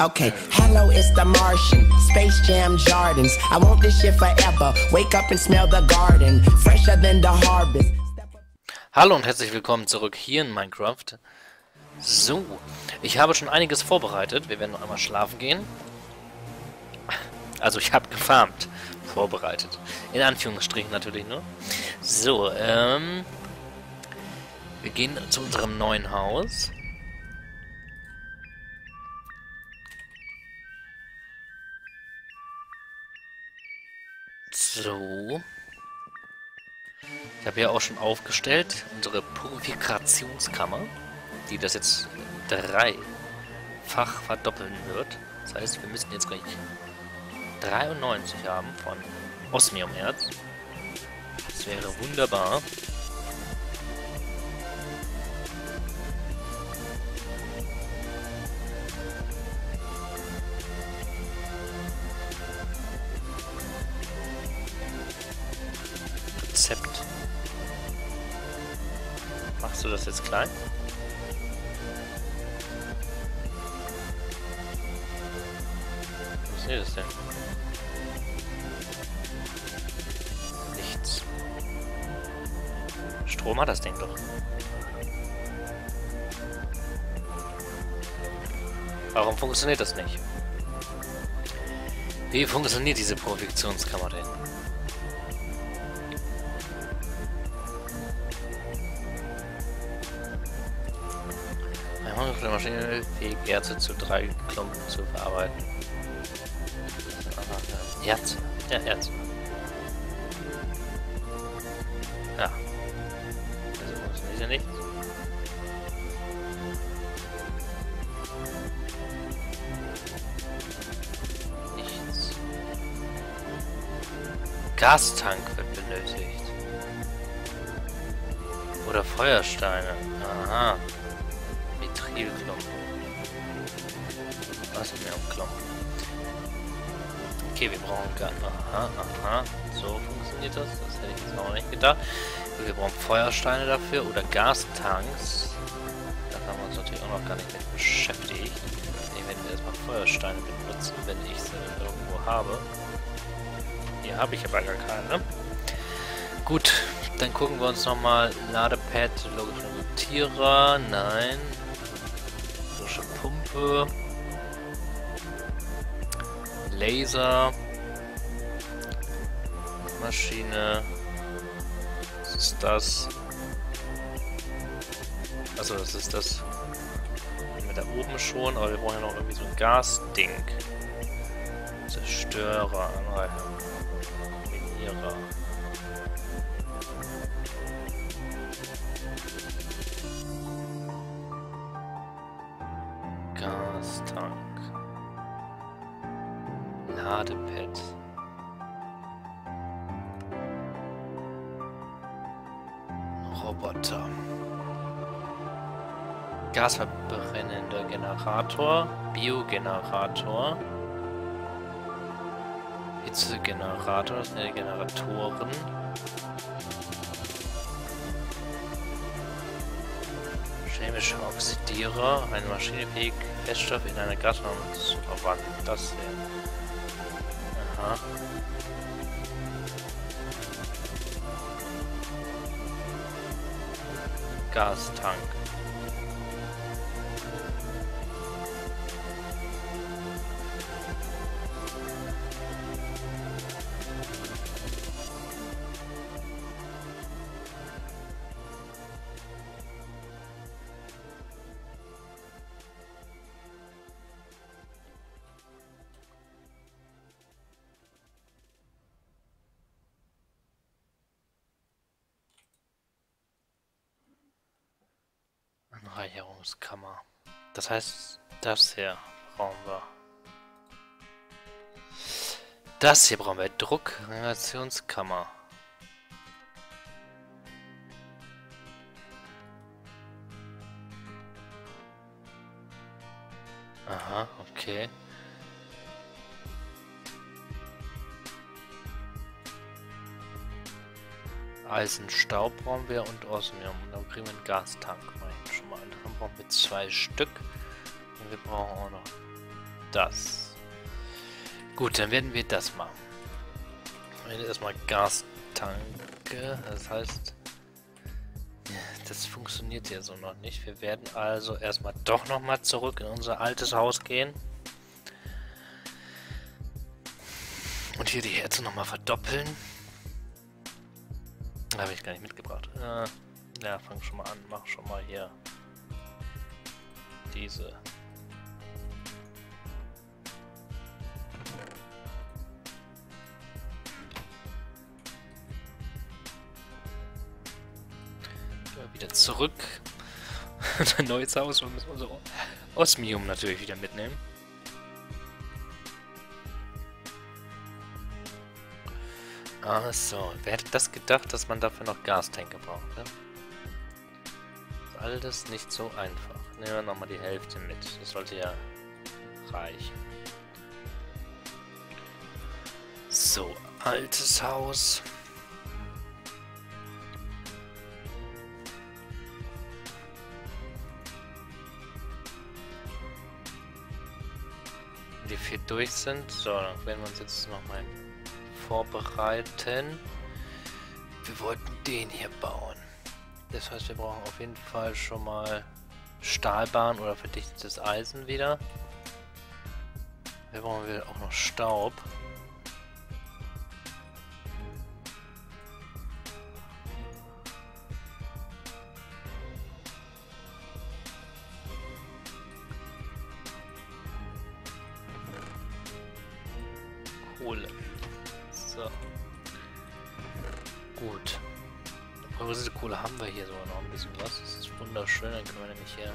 Okay, hello, it's the Martian. Space Jam Jardins. I want this shit forever. Wake up and smell the garden. Fresher than the harvest. Hallo und herzlich willkommen zurück hier in Minecraft. So, ich habe schon einiges vorbereitet. Wir werden noch einmal schlafen gehen. Also ich habe gefarmt. Vorbereitet. In Anführungsstrichen natürlich nur. So, ähm... Wir gehen zu unserem neuen Haus. So. Ich habe ja auch schon aufgestellt unsere Purifikationskammer, die das jetzt dreifach verdoppeln wird. Das heißt, wir müssen jetzt gleich 93 haben von Osmiumerz. Das wäre wunderbar. Rezept. Machst du das jetzt klein? Was ist das denn? Nichts. Strom hat das Ding doch. Warum funktioniert das nicht? Wie funktioniert diese Projektionskammer denn? Eine Maschine fähig, Erze zu drei Klumpen zu verarbeiten. Erz. Ja, Erz. Ja. Also funktioniert ja nichts. Nichts. Gastank wird benötigt. Oder Feuersteine. Aha. Was ist mehr Klumpen? Okay, wir brauchen gar... Aha, aha. So funktioniert das. Das hätte ich jetzt auch nicht gedacht. Wir brauchen Feuersteine dafür oder Gastanks. Da haben wir uns natürlich auch noch gar nicht mit beschäftigt. Ne, wenn wir erstmal Feuersteine benutzen, wenn ich sie irgendwo habe. Hier habe ich aber gar keine. Gut, dann gucken wir uns nochmal Ladepad, logische Rotierer, nein. Logische Pumpe. Laser. Maschine. Was ist das? Also das ist das mit da oben schon, aber wir brauchen ja noch irgendwie so ein Gasding. Zerstörer, Anreicher, Minierer. Gastank. Ladepad. Roboter. Gasverbrennender Generator. Biogenerator. Hitzegenerator, die Generatoren. Chemischer Oxidierer, eine Maschine fähig, Feststoff in eine Gasform zu verwandeln. Das hier. Aha. Gastank. Anreicherungskammer. Das heißt, das hier brauchen wir. Das hier brauchen wir. Druckregulationskammer. Aha, okay. Eisenstaub brauchen wir und Osmium. Dann kriegen wir einen Gastank. Brauchen wir zwei Stück. Und wir brauchen auch noch das. Gut, dann werden wir das machen. Ich werde erstmal Gastanke, das heißt, das funktioniert ja so noch nicht. Wir werden also erstmal doch nochmal zurück in unser altes Haus gehen. Und hier die Herzen nochmal verdoppeln. Habe ich gar nicht mitgebracht. Äh, ja, fang schon mal an. Mach schon mal hier diese. wieder zurück. Ein neues Haus. Wir müssen unser Osmium natürlich wieder mitnehmen. Ach so, wer hätte das gedacht, dass man dafür noch Gastanke braucht, ne? Ist alles nicht so einfach. Nehmen wir nochmal die Hälfte mit. Das sollte ja reichen. So, altes Haus. Die vier durch sind. So, dann werden wir uns jetzt nochmal vorbereiten. Wir wollten den hier bauen. Das heißt, wir brauchen auf jeden Fall schon mal Stahlbahn oder verdichtetes Eisen wieder. Wir brauchen wir auch noch Staub. Wunderschön. Dann können wir nämlich hier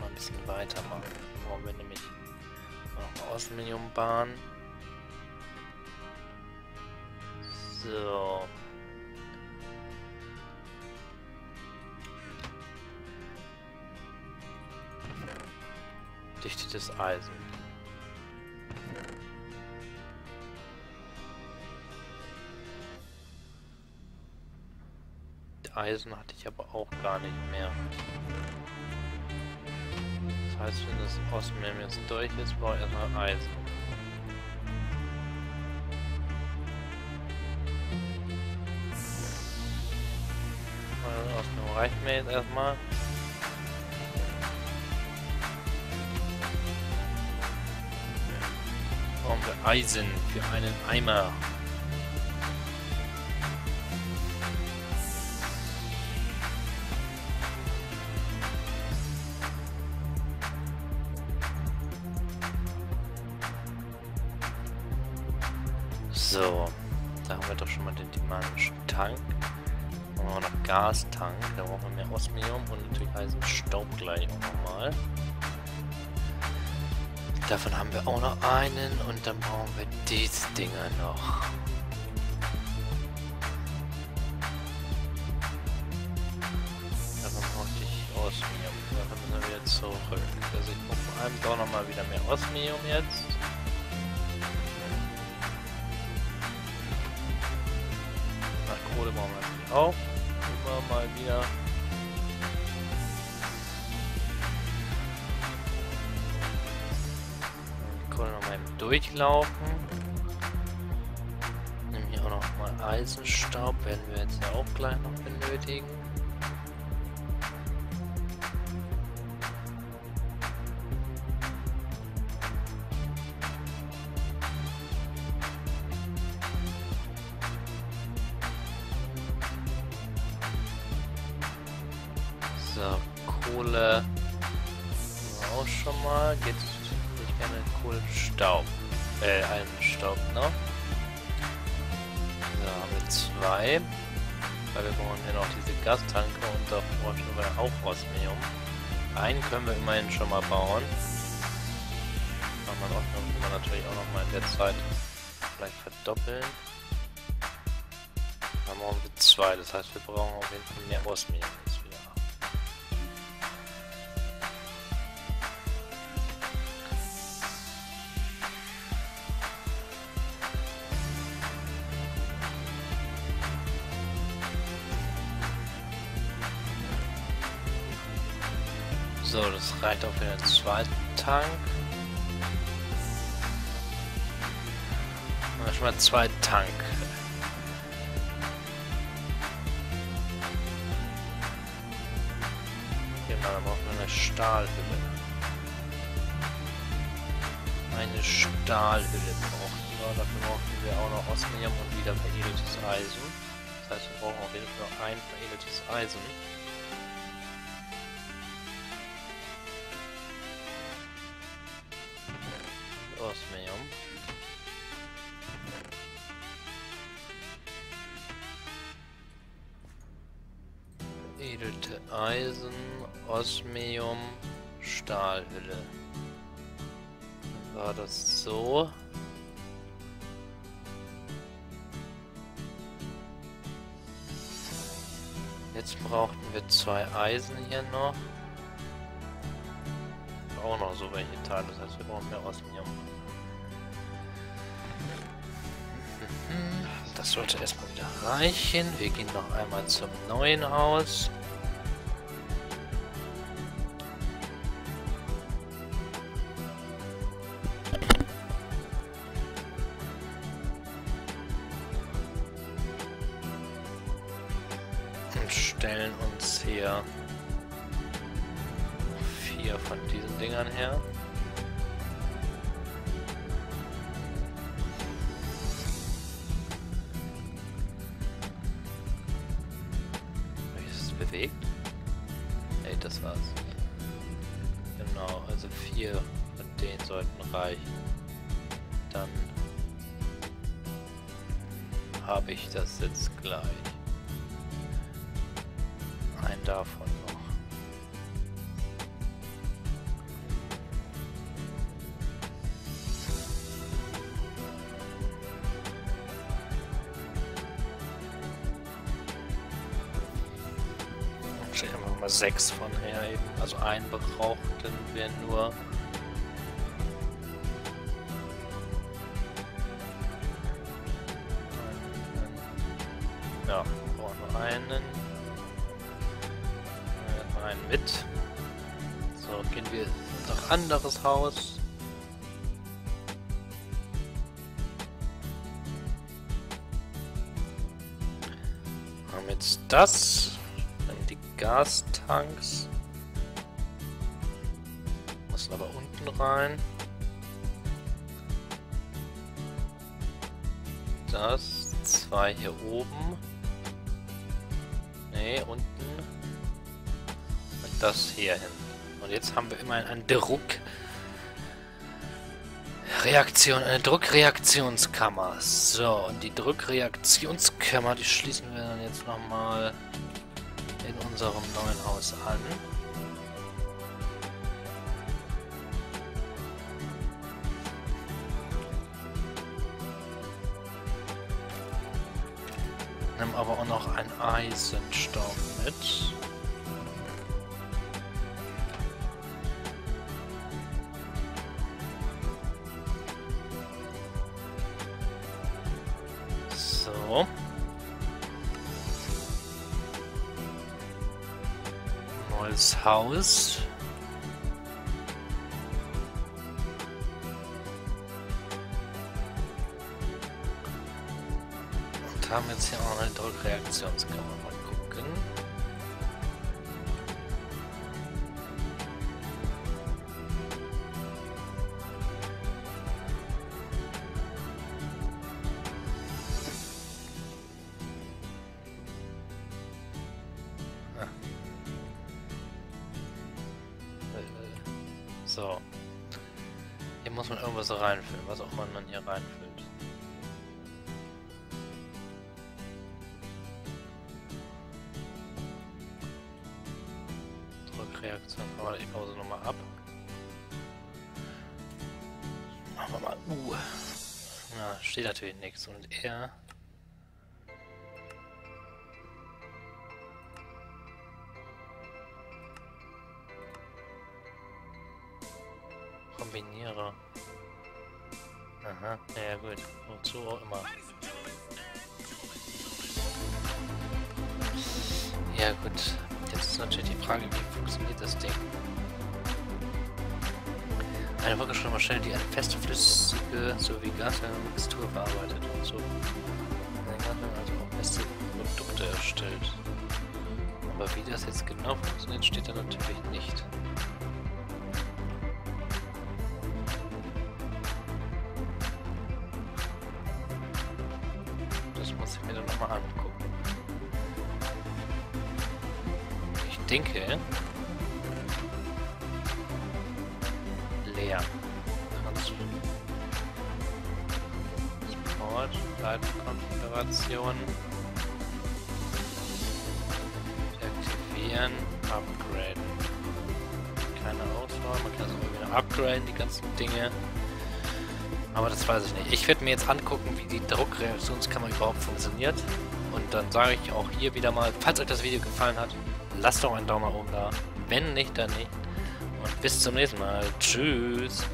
mal ein bisschen weitermachen. Brauchen wir nämlich noch eine Außenmilionenbahn. So. Dichtetes Eisen. Eisen hatte ich aber auch gar nicht mehr. Das heißt, wenn das Osmium jetzt durch ist, brauche ich erstmal Eisen. Osmium reicht mir jetzt erstmal. Brauchen wir Eisen für einen Eimer. So, da haben wir doch schon mal den dimanischen Tank. Dann haben wir noch Gastank, da brauchen wir mehr Osmium und natürlich Eisenstaub gleich nochmal. Davon haben wir auch noch einen und dann brauchen wir diese Dinger noch. Davon brauchte ich Osmium. Davon müssen wir wieder zurück. Also ich brauche vor allem doch nochmal wieder mehr Osmium jetzt. Kohle brauchen wir natürlich auch. Immer mal wieder. Kohle nochmal im Durchlaufen. Nehmen hier auch noch mal Eisenstaub, werden wir jetzt ja auch gleich noch benötigen. So, Kohle wir auch schon mal. Geht ich gerne Kohlenstaub. Äh, Eisenstaub, ne? So, haben wir zwei. Weil wir brauchen hier noch diese Gastanke und da brauchen wir auch Osmium. Einen können wir immerhin schon mal bauen. Kann man, auch, kann man natürlich auch noch mal in der Zeit vielleicht verdoppeln. Dann brauchen wir zwei, das heißt wir brauchen auf jeden Fall mehr Osmium vielleicht auch für den zweiten Tank. Manchmal zwei Tank. Genau, dann brauchen wir eine Stahlhülle. Eine Stahlhülle brauchen wir. Dafür brauchen wir auch noch Osmium und wieder veredeltes Eisen. Das heißt, wir brauchen auf jeden Fall noch ein veredeltes Eisen. Osmium. Edelte Eisen, Osmium, Stahlhülle. War das so. Jetzt brauchten wir zwei Eisen hier noch. So welche Teile, das heißt wir brauchen mehr Osmium. Das sollte erstmal wieder reichen. Wir gehen noch einmal zum neuen Haus. Bewegt? Ey, das war's. Genau, also vier von denen sollten reichen. Dann habe ich das jetzt gleich. Ein davon noch. Stellen wir mal sechs von her eben. Also einen brauchten wir nur. Ja, wir brauchen noch einen. Wir nehmen einen mit. So, gehen wir in unser anderes Haus. Haben jetzt das. Gastanks. Müssen aber unten rein. Das. Zwei hier oben. Nee, unten. Und das hier hin. Und jetzt haben wir immerhin eine Druck. Reaktion, eine Druckreaktionskammer. So, und die Druckreaktionskammer, die schließen wir dann jetzt nochmal in unserem neuen Haus an. Nimm aber auch noch einen Eisenstaub mit. So. Neues Haus. Und haben jetzt hier auch eine Druckreaktionskammer. So. Hier muss man irgendwas reinfüllen, was auch immer man hier reinfüllt. Druckreaktion, machen wir die Pause nochmal ab. Machen wir mal U. Na, steht natürlich nichts. Und R. Kombiniere. Aha, ja gut. Wozu auch immer. Ja gut. Jetzt ist natürlich die Frage, wie funktioniert das Ding? Eine wirkliche Maschine, die eine feste, flüssige sowie gasförmige Mixtur verarbeitet und so. Also auch beste Produkte erstellt. Aber wie das jetzt genau funktioniert, steht da natürlich nicht. Denke, leer. Support, Leitkonfiguration. Deaktivieren, upgraden. Keine Auswahl, man kann es immer wieder upgraden, die ganzen Dinge. Aber das weiß ich nicht. Ich werde mir jetzt angucken, wie die Druckreaktionskammer überhaupt funktioniert. Und dann sage ich auch hier wieder mal, falls euch das Video gefallen hat, lasst doch einen Daumen nach oben da. Wenn nicht, dann nicht. Und bis zum nächsten Mal. Tschüss.